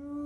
Ooh.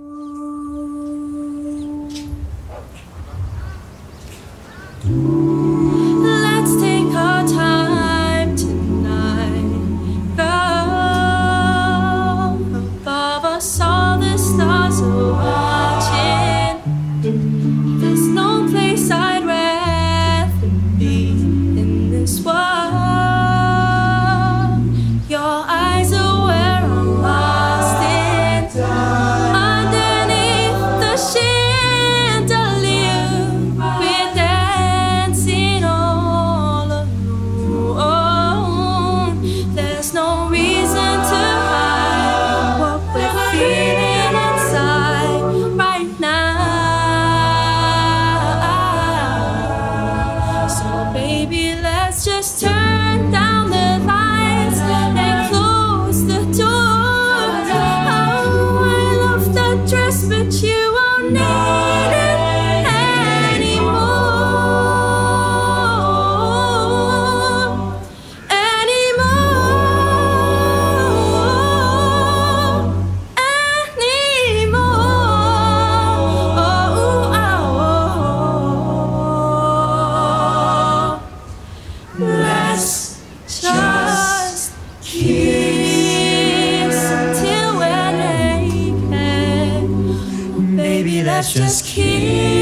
that's just key.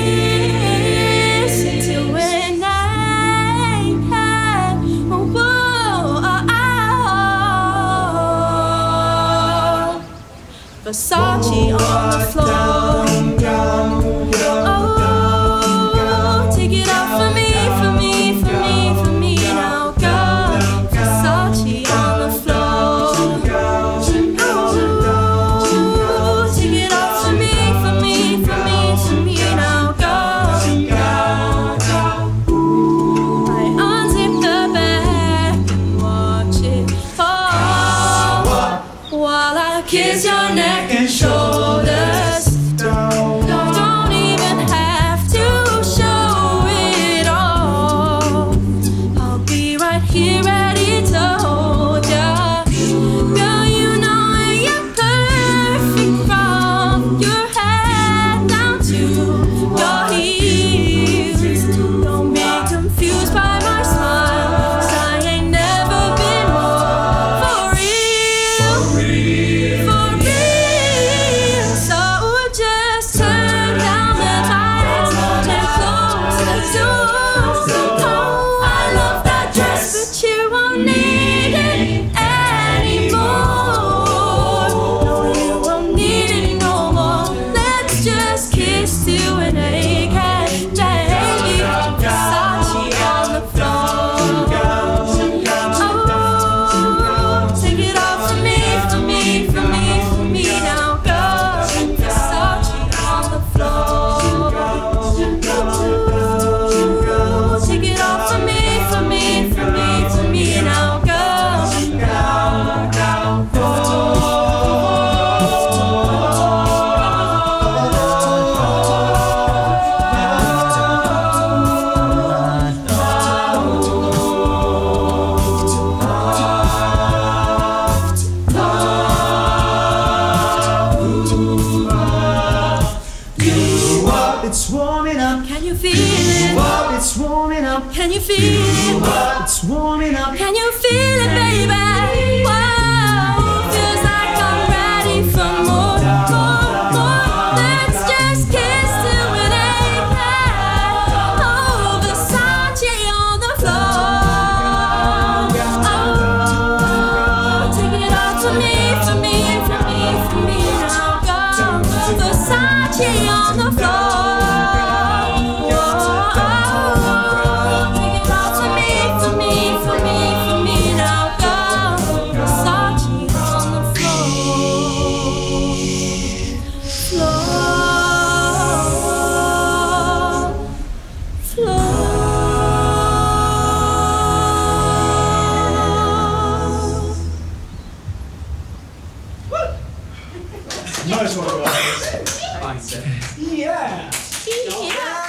kiss to an. it's warming up. Can you feel it? It's warming up. Can you feel it? It's warming up. Can you feel it, baby? Nice one, guys. Yeah. Yeah.